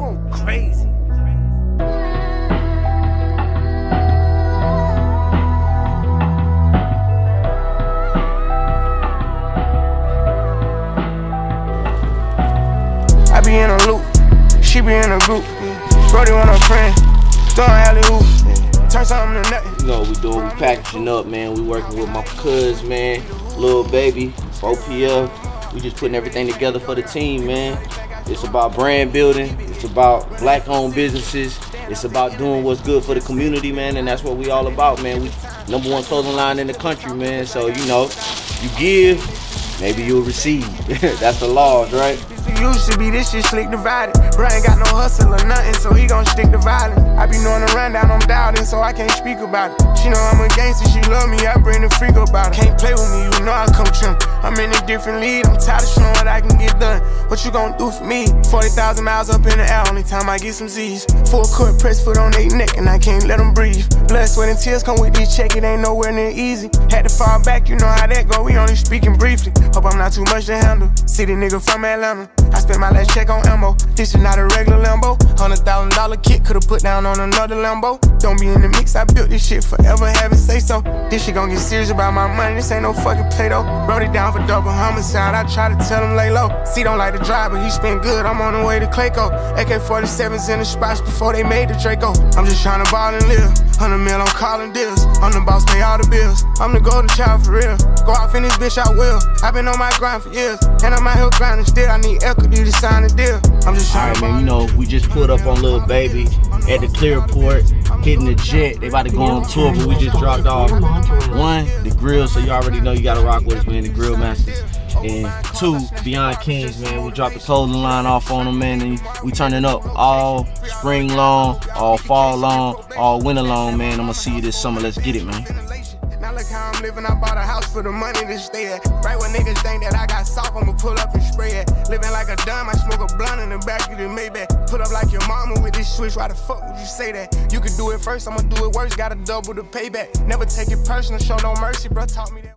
going crazy. I be in a loop, she be in a group. Brody want a friend, throwing alley hoop. Turn something to nothing. You know we doing, we packaging up, man. We working with my cuz, man. Lil Baby, OPF. We just putting everything together for the team, man. It's about brand building. It's about black-owned businesses. It's about doing what's good for the community, man, and that's what we all about, man. We number one clothing line in the country, man. So you know, you give, maybe you'll receive. that's the laws, right? You should be this shit slick divided. Bro ain't got no hustle or nothing, so he gon' stick to violence. I be knowing the rundown, I'm doubting, so I can't speak about it. She know I'm a gangster, she love me, I bring the freak about it. Can't play with me, you know I come trim. I'm in a different lead, I'm tired of showing what I can get done. What you gon' do for me? 40,000 miles up in the air, only time I get some Z's. Full court press foot on they neck, and I can't let them breathe. Blood, sweat, and tears come with this check, it ain't nowhere near easy. Had to fall back, you know how that go, we only speaking briefly. Hope I'm not too much to handle. City nigga from Atlanta. I spent my last check on ammo. This is not a regular Lambo. Hundred thousand dollar kit could've put down on another Lambo. Don't be in the mix, I built this shit forever, have it say so. This shit gon' get serious about my money, this ain't no fucking play though. Wrote it down for double homicide, I try to tell him lay low. See don't like to drive, but he spent good, I'm on the way to Clayco. AK 47s in the spots before they made the Draco. I'm just trying to ball and live. 100 mil, I'm calling deals. I'm the boss, pay all the bills. I'm the golden child for real. Go off in this bitch, I will. i been on my grind for years, and I'm out here grinding still. I need equity to sign a deal. I'm just All trying right, man. You know, we just pulled up on Lil Baby at the Clearport, hitting the jet. They about to go on tour, but we just dropped off one the grill, so you already know you gotta rock with us, man. The grill masters. And two, Beyond Kings, man. We dropped the clothing line off on them, man. And we turning up all spring long, all fall long, all winter long, man. I'm gonna see you this summer. Let's get it, man. Now look how I'm living. I bought a house for the money to stay at. Right when niggas think that I got soft, I'ma pull up and spray it. Living like a dumb, I smoke a blunt in the back of the Maybach. Put up like your mama with this switch. Why the fuck would you say that? You could do it first, I'ma do it worse. Gotta double the payback. Never take it personal, show no mercy, bro. Taught me that.